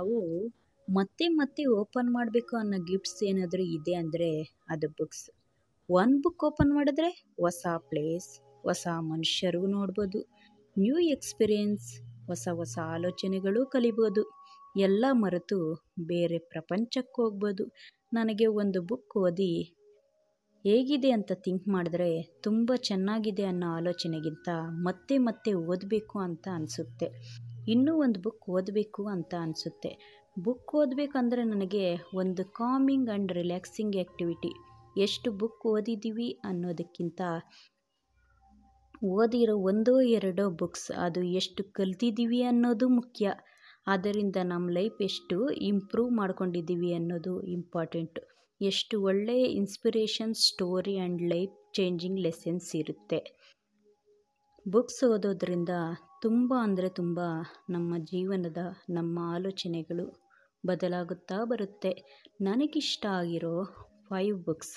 ನಾವು ಮತ್ತೆ ಮತ್ತೆ ಓಪನ್ ಮಾಡಬೇಕು ಅನ್ನೋ ಗಿಫ್ಟ್ಸ್ ಏನಾದರೂ ಇದೆ ಅಂದರೆ ಅದು ಬುಕ್ಸ್ ಒಂದು ಬುಕ್ ಓಪನ್ ಮಾಡಿದ್ರೆ ಹೊಸ ಪ್ಲೇಸ್ ಹೊಸ ಮನುಷ್ಯರು ನೋಡ್ಬೋದು. ನ್ಯೂ ಎಕ್ಸ್ಪೀರಿಯೆನ್ಸ್ ಹೊಸ ಹೊಸ ಆಲೋಚನೆಗಳು ಕಲಿಬೋದು. ಎಲ್ಲ ಮರೆತು ಬೇರೆ ಪ್ರಪಂಚಕ್ಕೆ ಹೋಗ್ಬೋದು. ನನಗೆ ಒಂದು ಬುಕ್ ಓದಿ ಹೇಗಿದೆ ಅಂತ ಥಿಂಕ್ ಮಾಡಿದ್ರೆ ತುಂಬ ಚೆನ್ನಾಗಿದೆ ಅನ್ನೋ ಆಲೋಚನೆಗಿಂತ ಮತ್ತೆ ಮತ್ತೆ ಓದಬೇಕು ಅಂತ ಅನಿಸುತ್ತೆ. ಇನ್ನೂ ಒಂದು ಬುಕ್ ಓದಬೇಕು ಅಂತ ಅನಿಸುತ್ತೆ. ಬುಕ್ ಓದಬೇಕಂದ್ರೆ ನನಗೆ ಒಂದು ಕಾಮಿಂಗ್ ಆ್ಯಂಡ್ ರಿಲ್ಯಾಕ್ಸಿಂಗ್ ಆ್ಯಕ್ಟಿವಿಟಿ ಎಷ್ಟು ಬುಕ್ ಓದಿದ್ದೀವಿ ಅನ್ನೋದಕ್ಕಿಂತ ಓದಿರೋ ಒಂದೋ ಎರಡೋ ಬುಕ್ಸ್ ಅದು ಎಷ್ಟು ಕಲ್ತಿದ್ದೀವಿ ಅನ್ನೋದು ಮುಖ್ಯ. ಆದ್ದರಿಂದ ನಮ್ಮ ಲೈಫ್ ಎಷ್ಟು ಇಂಪ್ರೂವ್ ಮಾಡ್ಕೊಂಡಿದ್ದೀವಿ ಅನ್ನೋದು ಇಂಪಾರ್ಟೆಂಟು ಎಷ್ಟು ಒಳ್ಳೆಯ inspiration story and life changing lessons ಇರುತ್ತೆ. ಬುಕ್ಸ್ ಓದೋದ್ರಿಂದ ತುಂಬ ಅಂದರೆ ತುಂಬ ನಮ್ಮ ಜೀವನದ ನಮ್ಮ ಆಲೋಚನೆಗಳು ಬದಲಾಗುತ್ತಾ ಬರುತ್ತೆ. ನನಗಿಷ್ಟ ಆಗಿರೋ ಫೈವ್ ಬುಕ್ಸ್